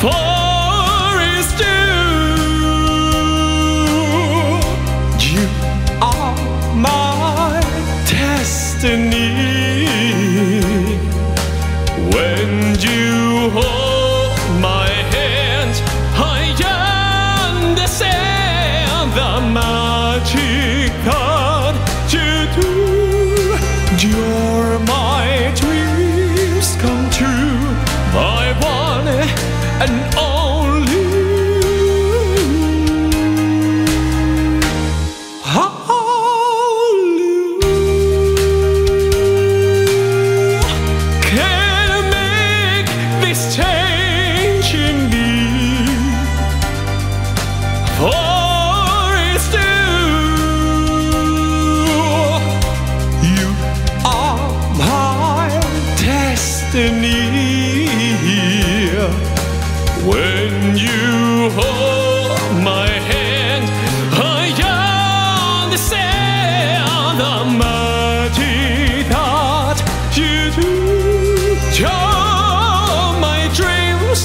forest. You are my destiny. When you hold my hand, I understand the magic. and only only can make this change in me. For it's you. You are my destiny. When you hold my hand, I understand the magic that you do. You're my dreams.